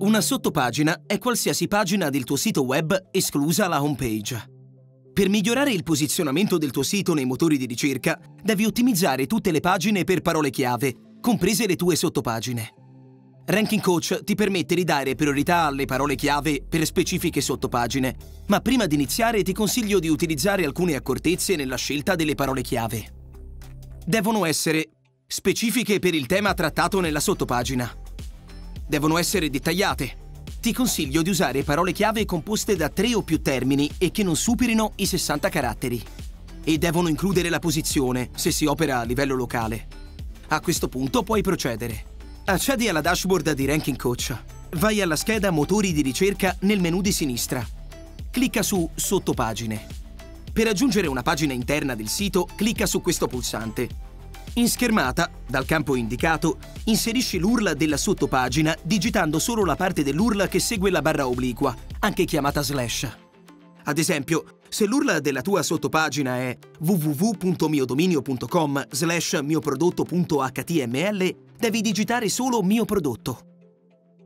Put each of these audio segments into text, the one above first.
Una sottopagina è qualsiasi pagina del tuo sito web esclusa la homepage. Per migliorare il posizionamento del tuo sito nei motori di ricerca, devi ottimizzare tutte le pagine per parole chiave, comprese le tue sottopagine. Ranking Coach ti permette di dare priorità alle parole chiave per specifiche sottopagine, ma prima di iniziare ti consiglio di utilizzare alcune accortezze nella scelta delle parole chiave. Devono essere specifiche per il tema trattato nella sottopagina, devono essere dettagliate. Ti consiglio di usare parole chiave composte da tre o più termini e che non superino i 60 caratteri. E devono includere la posizione, se si opera a livello locale. A questo punto puoi procedere. Accedi alla dashboard di Ranking Coach. Vai alla scheda Motori di ricerca nel menu di sinistra. Clicca su Sottopagine. Per aggiungere una pagina interna del sito, clicca su questo pulsante in schermata, dal campo indicato, inserisci l'URL della sottopagina digitando solo la parte dell'URL che segue la barra obliqua, anche chiamata slash. Ad esempio, se l'URL della tua sottopagina è www.miodominio.com slash mioprodotto.html, devi digitare solo mio prodotto.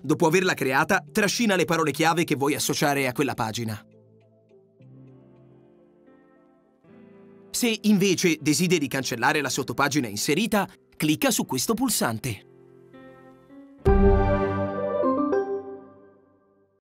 Dopo averla creata, trascina le parole chiave che vuoi associare a quella pagina. Se invece desideri cancellare la sottopagina inserita, clicca su questo pulsante.